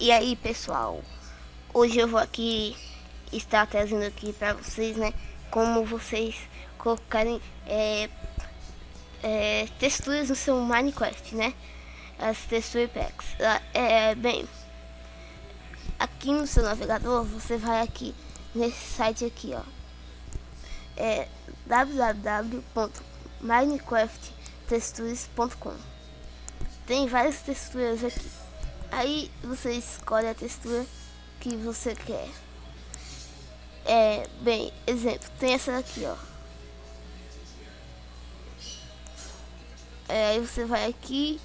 E aí pessoal, hoje eu vou aqui estar trazendo aqui para vocês, né, como vocês colocarem é, é, texturas no seu Minecraft, né, as texture packs. Ah, é, bem, aqui no seu navegador, você vai aqui nesse site aqui, ó, é www.minecrafttextures.com Tem várias texturas aqui. Aí você escolhe a textura que você quer. É, bem, exemplo, tem essa daqui, ó. É, aí você vai aqui,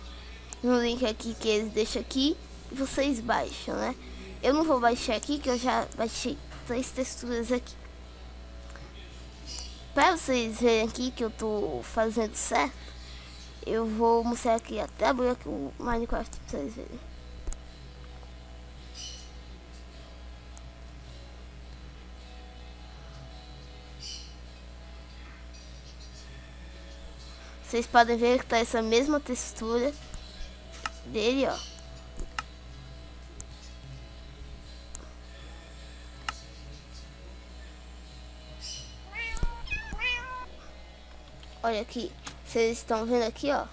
no link aqui que eles deixam aqui, e vocês baixam, né? Eu não vou baixar aqui, que eu já baixei três texturas aqui. Para vocês verem aqui que eu tô fazendo certo, eu vou mostrar aqui, até abrir aqui o Minecraft para vocês verem. Vocês podem ver que tá essa mesma textura dele, ó. Olha aqui, vocês estão vendo aqui, ó.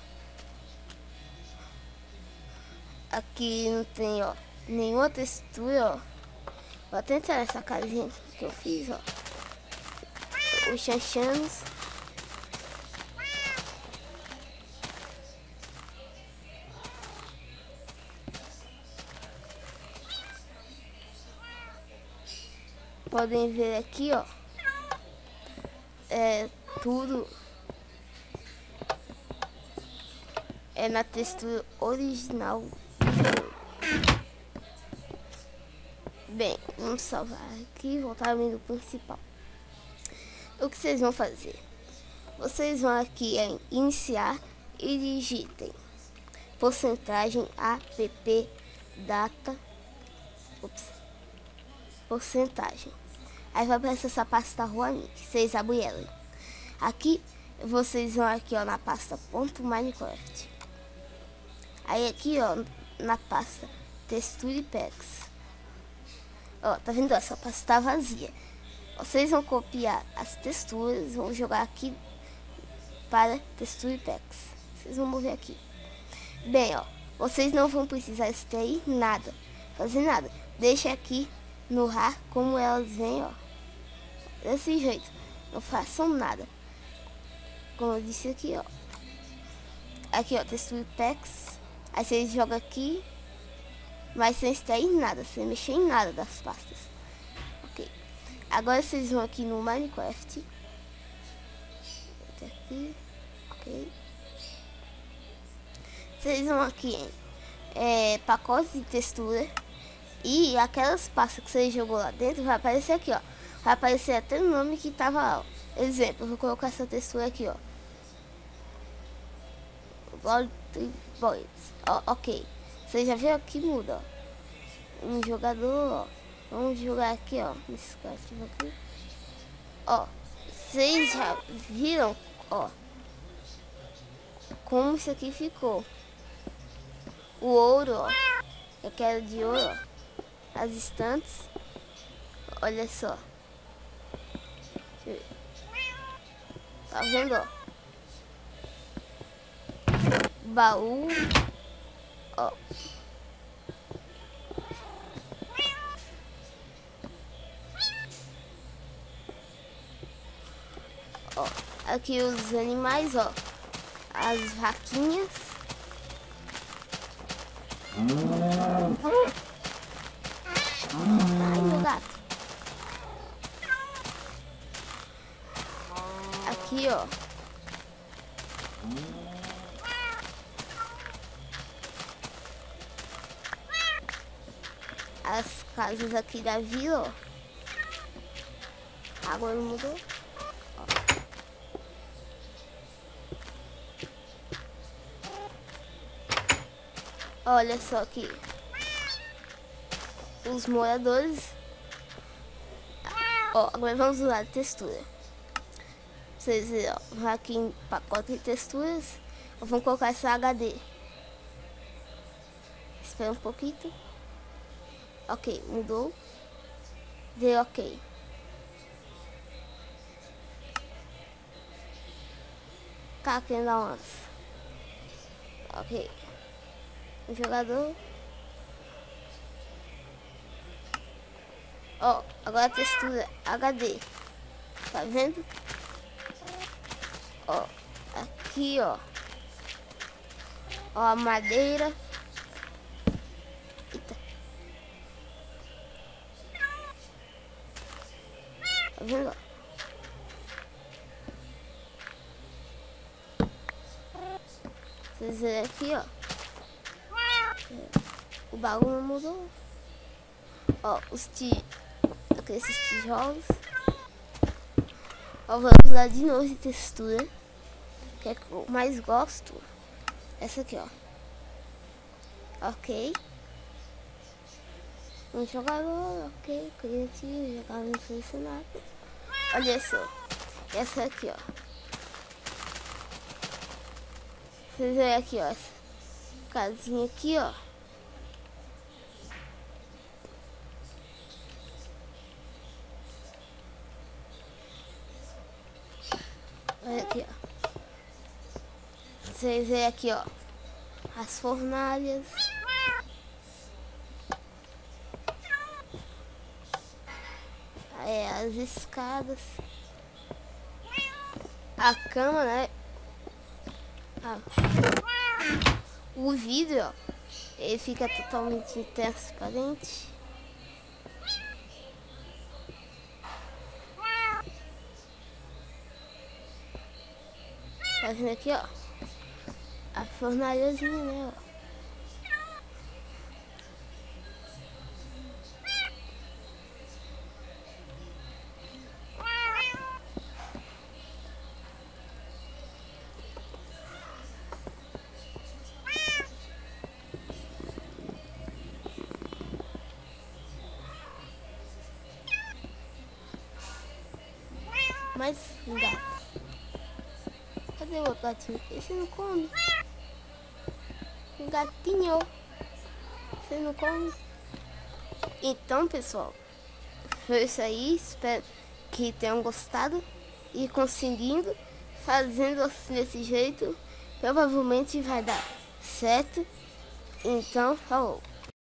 Aqui não tem, ó, nenhuma textura, ó. Vou tentar essa casinha que eu fiz, ó. Os chanchanos. Podem ver aqui, ó, é tudo é na textura original. Bem, vamos salvar aqui e voltar ao menu principal. O que vocês vão fazer? Vocês vão aqui em iniciar e digitem porcentagem app data ups, porcentagem Aí vai para essa pasta Juanite, vocês abrem ela. Aqui, vocês vão aqui, ó, na pasta ponto .minecraft. Aí aqui, ó, na pasta texture packs. Ó, tá vendo? Essa pasta tá vazia. Vocês vão copiar as texturas, vão jogar aqui para texture packs. Vocês vão mover aqui. Bem, ó, vocês não vão precisar extrair nada, fazer nada. Deixa aqui no ar como elas vêm, ó desse jeito. Não façam nada. Como eu disse aqui, ó. Aqui, ó, texture packs. Aí vocês jogam aqui. Mas sem extrair nada, sem mexer em nada das pastas. Ok. Agora vocês vão aqui no Minecraft. Aqui. Ok. Vocês vão aqui em é, pacotes de textura. E aquelas pastas que você jogou lá dentro vai aparecer aqui, ó vai aparecer até o nome que tava lá. Exemplo, vou colocar essa textura aqui, ó. Boys. Ó, ok. Você já viu aqui muda, ó. Um jogador, ó. Vamos jogar aqui, ó. Nesse cativo aqui. Ó. Vocês já viram, ó. Como isso aqui ficou. O ouro, ó. Eu quero de ouro, ó. As estantes. Olha só. Tá vendo? Baú. Ó. Ó, aqui os animais, ó. As vaquinhas. Aqui, ó. As casas aqui da vila, ó. Agora mudou. Olha só aqui. Os moradores. Ó, agora vamos usar a textura vocês vão aqui em pacote de texturas, vamos colocar essa HD. Espera um pouquinho. Ok, mudou. Dê ok. Tá querendo dar umas. Ok. O jogador. Ó, oh, agora a textura HD. Tá vendo? Ó, aqui, ó. Ó a madeira. Eita. Tá vendo? Vocês verem aqui, ó. O bagulho mudou. Ó, os ti... esses tijolos. Ó, vamos lá de novo de textura. Que é que eu mais gosto. Essa aqui, ó. Ok. Um jogador, ok. Criativo, jogador selecionado. Olha só. Essa aqui, ó. Vocês veem aqui, ó. Essa casinha aqui, ó. Aqui, ó. Vocês veem aqui, ó. As fornalhas. É, as escadas. A cama, né? Ah. O vidro, ó, ele fica totalmente transparente. Vendo aqui, ó? A fornalhazinha, né, ó. mais gatos. O outro gatinho? Esse não come. Gatinho. Você não come. Então, pessoal, foi isso aí. Espero que tenham gostado. E conseguindo, fazendo assim desse jeito, provavelmente vai dar certo. Então, falou.